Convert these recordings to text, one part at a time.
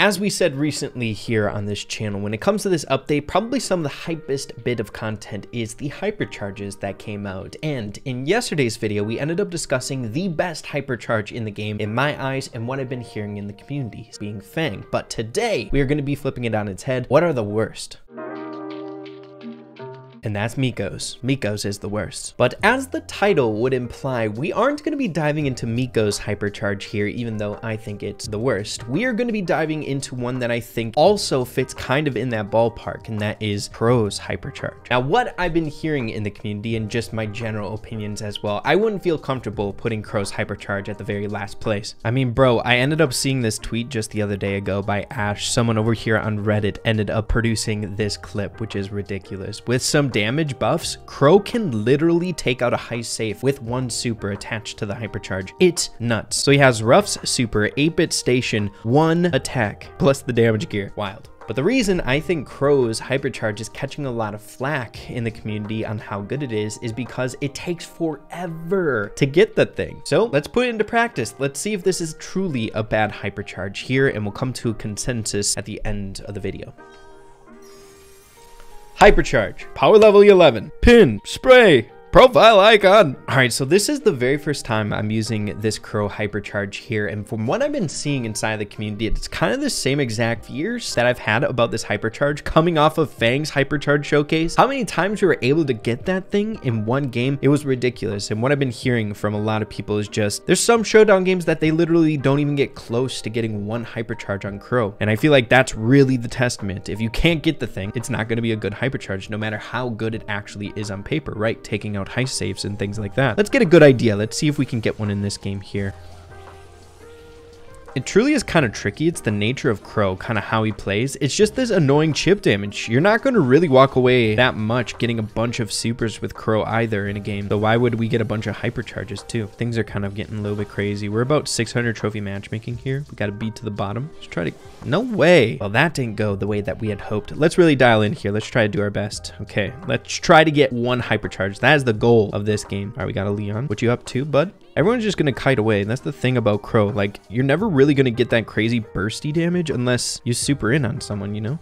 As we said recently here on this channel, when it comes to this update, probably some of the hypest bit of content is the hypercharges that came out. And in yesterday's video, we ended up discussing the best hypercharge in the game in my eyes and what I've been hearing in the community, being Fang. But today, we are going to be flipping it on its head. What are the worst? And that's Miko's. Miko's is the worst. But as the title would imply, we aren't going to be diving into Miko's hypercharge here, even though I think it's the worst. We are going to be diving into one that I think also fits kind of in that ballpark, and that is Crow's hypercharge. Now, what I've been hearing in the community and just my general opinions as well, I wouldn't feel comfortable putting Crow's hypercharge at the very last place. I mean, bro, I ended up seeing this tweet just the other day ago by Ash. Someone over here on Reddit ended up producing this clip, which is ridiculous, with some damage buffs, Crow can literally take out a heist safe with one super attached to the hypercharge. It's nuts. So he has Ruff's super, 8-bit station, one attack, plus the damage gear. Wild. But the reason I think Crow's Hypercharge is catching a lot of flack in the community on how good it is, is because it takes forever to get the thing. So let's put it into practice. Let's see if this is truly a bad Hypercharge here, and we'll come to a consensus at the end of the video. Hypercharge, power level 11, pin, spray, profile icon. All right, so this is the very first time I'm using this Crow Hypercharge here. And from what I've been seeing inside the community, it's kind of the same exact fears that I've had about this Hypercharge coming off of Fang's Hypercharge showcase. How many times we were able to get that thing in one game, it was ridiculous. And what I've been hearing from a lot of people is just, there's some showdown games that they literally don't even get close to getting one Hypercharge on Crow. And I feel like that's really the testament. If you can't get the thing, it's not going to be a good Hypercharge, no matter how good it actually is on paper, right? Taking out heist saves and things like that. Let's get a good idea. Let's see if we can get one in this game here. It truly is kind of tricky. It's the nature of Crow, kind of how he plays. It's just this annoying chip damage. You're not going to really walk away that much getting a bunch of supers with Crow either in a game. So why would we get a bunch of hypercharges too? Things are kind of getting a little bit crazy. We're about 600 trophy matchmaking here. We got to beat to the bottom. Let's try to... No way. Well, that didn't go the way that we had hoped. Let's really dial in here. Let's try to do our best. Okay, let's try to get one hypercharge. That is the goal of this game. All right, we got a Leon. What you up to, bud? Everyone's just to kite away. And that's the thing about Crow. Like, you're never really to get that crazy bursty damage unless you super in on someone, you know?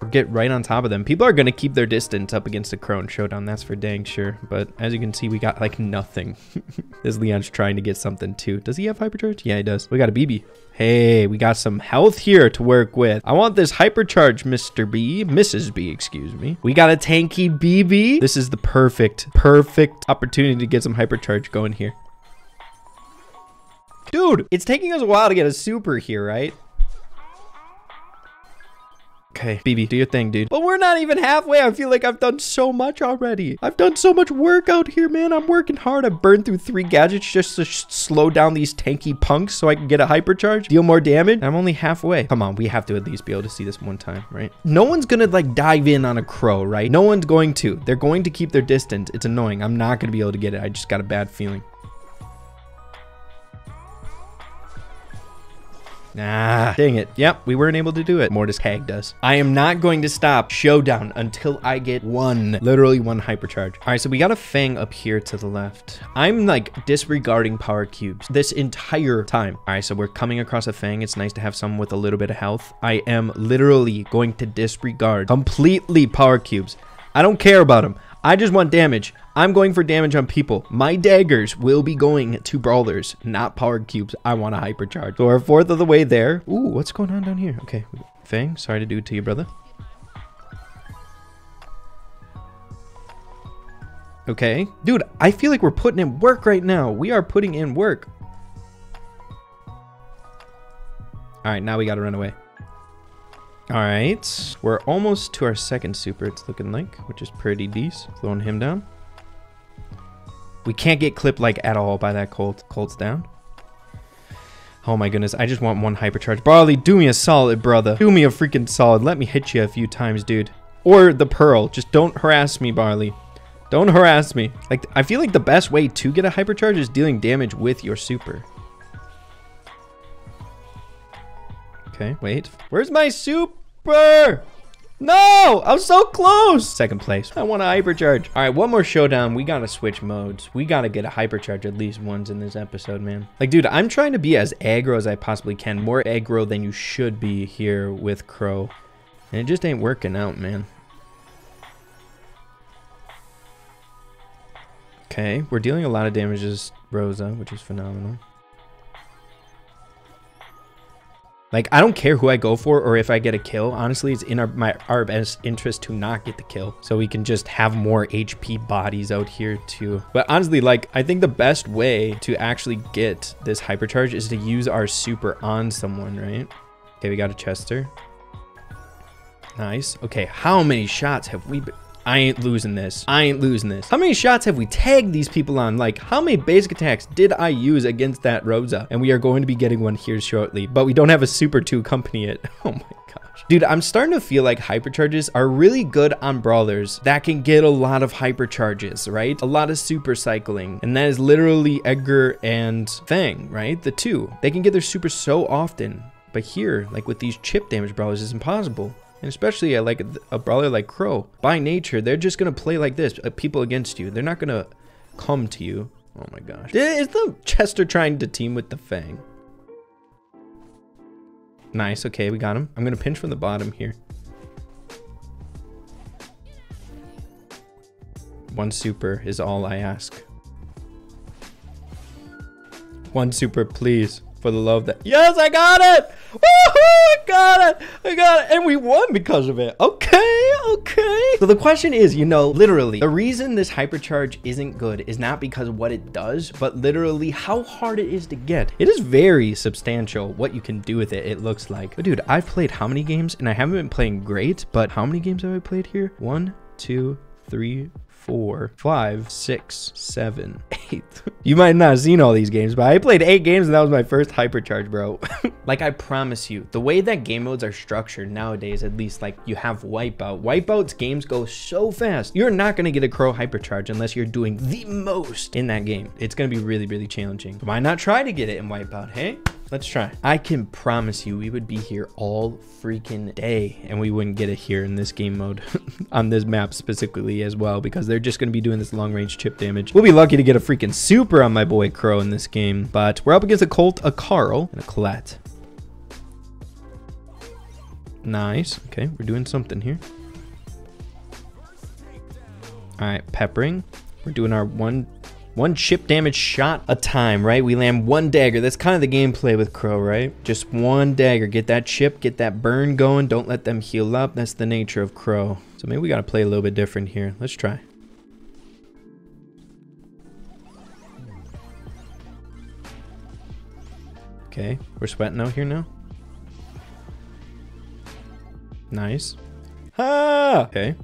Or get right on top of them. People are to keep their distance up against the Crow Showdown. That's for dang sure. But as you can see, we got like nothing. this Leon's trying to get something too. Does he have Hypercharge? Yeah, he does. We got a Bibi. Hey, we got some health here to work with. I want this hypercharge, Mr. B. Mrs. B, excuse me. We got a tanky Bibi. This is the perfect, perfect opportunity to get some hypercharge going here. Dude, it's taking us a while to get a super here, right? Okay, Bibi, do your thing, dude. But we're not even halfway. I feel like I've done so much already. I've done so much work out here, man. I'm working hard. I burned through three gadgets just to slow down these tanky punks so I can get a hypercharge, deal more damage. I'm only halfway. Come on, we have to at least be able to see this one time, right? No one's gonna like dive in on a crow, right? No one's going to. They're going to keep their distance. It's annoying. I'm not gonna be able to get it. I just got a bad feeling. Nah, dang it. Yep, we weren't able to do it. Mortis tagged us. I am not going to stop Showdown until I get one, literally one hypercharge. All right, so we got a Fang up here to the left. I'm like disregarding power cubes this entire time. All right, so we're coming across a Fang. It's nice to have someone with a little bit of health. I am literally going to disregard completely power cubes. I don't care about them. I just want damage. I'm going for damage on people. My daggers will be going to brawlers, not power cubes. I want a hypercharge. So we're fourth of the way there. Ooh, what's going on down here? Okay, Fang, sorry to do it to you, brother. Okay. Dude, I feel like we're putting in work right now. We are putting in work. All right, now we got to run away. All right, we're almost to our second super, it's looking like, which is pretty decent. Throwing him down. We can't get clipped like at all by that Colt. Colt's down. Oh my goodness, I just want one hypercharge. Barley, do me a solid, brother. Do me a freaking solid. Let me hit you a few times, dude. Or the Pearl. Just don't harass me, Barley. Don't harass me. Like, I feel like the best way to get a hypercharge is dealing damage with your super. Okay, wait. Where's my super? No, I'm so close. Second place. I want a hypercharge. All right, one more showdown. We got to switch modes. We got to get a hypercharge at least once in this episode, man. Like, dude, I'm trying to be as aggro as I possibly can. More aggro than you should be here with Crow. And it just ain't working out, man. Okay, we're dealing a lot of damages, Rosa, which is phenomenal. Like, I don't care who I go for or if I get a kill. Honestly, it's in our, my, our best interest to not get the kill. So we can just have more HP bodies out here too. But honestly, like, I think the best way to actually get this hypercharge is to use our super on someone, right? Okay, we got a Chester. Nice. Okay, how many shots have we been... I ain't losing this. I ain't losing this. How many shots have we tagged these people on? Like, how many basic attacks did I use against that Rosa? And we are going to be getting one here shortly, but we don't have a super to accompany it. Oh my gosh. Dude, I'm starting to feel like hypercharges are really good on brawlers that can get a lot of hypercharges, right? A lot of super cycling. And that is literally Edgar and Fang, right? The two. They can get their super so often. But here, like with these chip damage brawlers, it's impossible. And especially like a brawler like Crow. By nature, they're just going to play like this. Uh, people against you. They're not going to come to you. Oh my gosh. Is the Chester trying to team with the Fang? Nice. Okay, we got him. I'm going to pinch from the bottom here. One super is all I ask. One super, please. For the love that... Yes, I got it! I got it! I got it! And we won because of it. Okay, okay. So the question is, you know, literally, the reason this hypercharge isn't good is not because of what it does, but literally how hard it is to get. It is very substantial what you can do with it, it looks like. But dude, I've played how many games? And I haven't been playing great, but how many games have I played here? One, two, three, four, five, six, seven, eight. you might not have seen all these games, but I played eight games and that was my first hypercharge, bro. like I promise you, the way that game modes are structured nowadays, at least like you have Wipeout. Wipeout's games go so fast. You're not going to get a Crow hypercharge unless you're doing the most in that game. It's going to be really, really challenging. Why not try to get it in Wipeout, hey? Let's try. I can promise you we would be here all freaking day and we wouldn't get it here in this game mode on this map specifically as well because they're just going to be doing this long range chip damage. We'll be lucky to get a freaking super on my boy Crow in this game, but we're up against a Colt, a Carl, and a Colette. Nice. Okay, we're doing something here. All right, peppering. We're doing our one one chip damage shot a time, right? We land one dagger. That's kind of the gameplay with Crow, right? Just one dagger. Get that chip, get that burn going. Don't let them heal up. That's the nature of Crow. So maybe we got to play a little bit different here. Let's try. Okay, we're sweating out here now. Nice. Ah! Okay.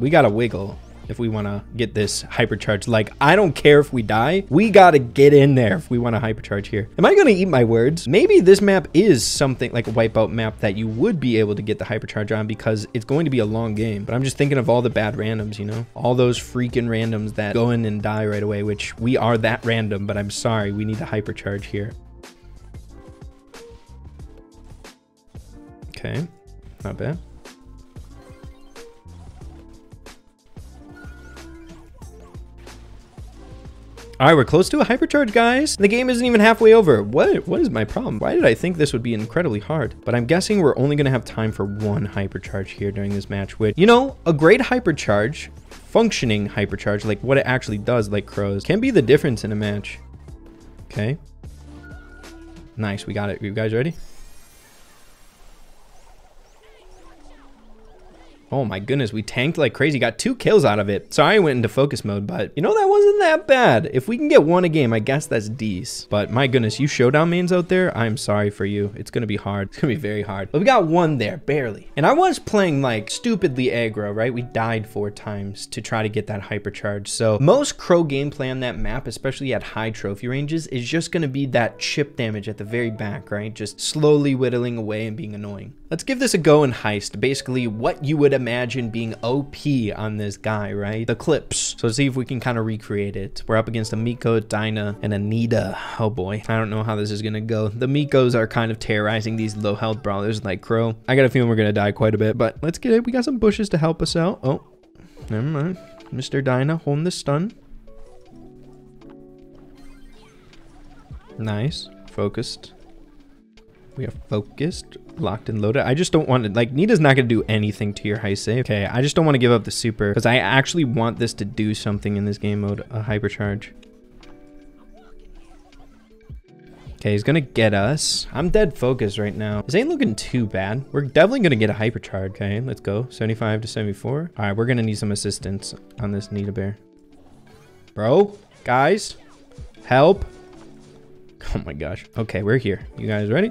We got to wiggle if we want to get this hypercharge. Like, I don't care if we die. We got to get in there if we want to hypercharge here. Am I to eat my words? Maybe this map is something like a wipeout map that you would be able to get the hypercharge on because it's going to be a long game. But I'm just thinking of all the bad randoms, you know? All those freaking randoms that go in and die right away, which we are that random, but I'm sorry. We need the hypercharge here. Okay, not bad. All right, we're close to a hypercharge, guys. The game isn't even halfway over. What? What is my problem? Why did I think this would be incredibly hard? But I'm guessing we're only going to have time for one hypercharge here during this match, which, you know, a great hypercharge, functioning hypercharge, like what it actually does, like Crows, can be the difference in a match. Okay. Nice, we got it. You guys ready? Oh my goodness, we tanked like crazy. Got two kills out of it. Sorry I went into focus mode, but you know, that wasn't that bad. If we can get one a game, I guess that's D's. But my goodness, you showdown mains out there, I'm sorry for you. It's gonna be hard. It's gonna be very hard. But we got one there, barely. And I was playing like stupidly aggro, right? We died four times to try to get that hypercharge. So most Crow gameplay on that map, especially at high trophy ranges, is just gonna be that chip damage at the very back, right? Just slowly whittling away and being annoying. Let's give this a go in Heist. Basically, what you would imagine being OP on this guy, right? The clips. So let's see if we can kind of recreate it. We're up against a Miko, Dyna, and a Nita. Oh boy, I don't know how this is gonna go. The Mikos are kind of terrorizing these low health brawlers like Crow. I got a feeling we're gonna die quite a bit, but let's get it. We got some bushes to help us out. Oh, never mind. Mr. Dyna holding the stun. Nice. Focused. We are focused, locked and loaded. I just don't want to, like, Nita's not going to do anything to your heist save. Okay, I just don't want to give up the super because I actually want this to do something in this game mode, a hypercharge. Okay, he's gonna get us. I'm dead focused right now. This ain't looking too bad. We're definitely gonna get a hypercharge. Okay, let's go. 75 to 74. All right, we're gonna need some assistance on this Nita bear. Bro, guys, help. Oh my gosh. Okay, we're here. You guys ready?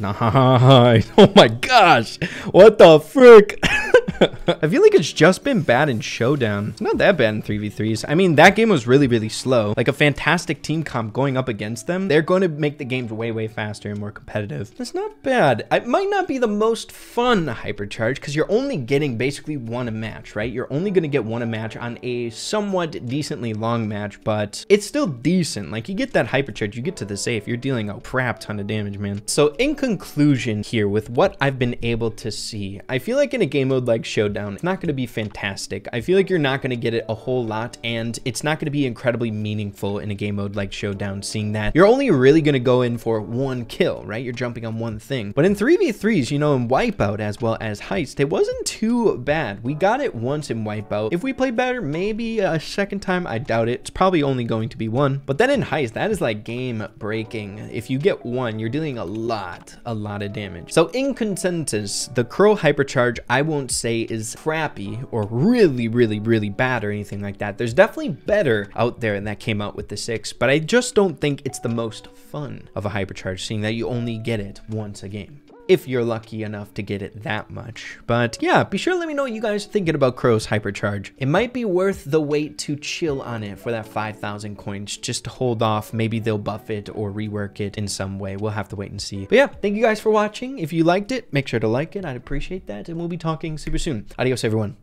Nice. Oh my gosh. What the frick? I feel like it's just been bad in Showdown. It's not that bad in 3v3s. I mean, that game was really, really slow. Like a fantastic team comp going up against them, they're going to make the games way, way faster and more competitive. It's not bad. It might not be the most fun hypercharge because you're only getting basically one a match, right? You're only going to get one a match on a somewhat decently long match, but it's still decent. Like you get that hypercharge, you get to the safe, you're dealing a crap ton of damage, man. So in conclusion here with what I've been able to see, I feel like in a game mode like Showdown, it's not going to be fantastic. I feel like you're not going to get it a whole lot, and it's not going to be incredibly meaningful in a game mode like Showdown, seeing that you're only really going to go in for one kill, right? You're jumping on one thing. But in 3v3s, you know, in Wipeout as well as Heist, it wasn't too bad. We got it once in Wipeout. If we play better, maybe a second time, I doubt it. It's probably only going to be one. But then in Heist, that is like game breaking. If you get one, you're dealing a lot, a lot of damage. So in consensus, the Crow Hypercharge, I won't is crappy or really, really, really bad or anything like that. There's definitely better out there and that came out with the 6, but I just don't think it's the most fun of a hypercharge, seeing that you only get it once a game if you're lucky enough to get it that much. But yeah, be sure to let me know what you guys are thinking about Crow's Hypercharge. It might be worth the wait to chill on it for that 5,000 coins, just to hold off. Maybe they'll buff it or rework it in some way. We'll have to wait and see. But yeah, thank you guys for watching. If you liked it, make sure to like it. I'd appreciate that. And we'll be talking super soon. Adios, everyone.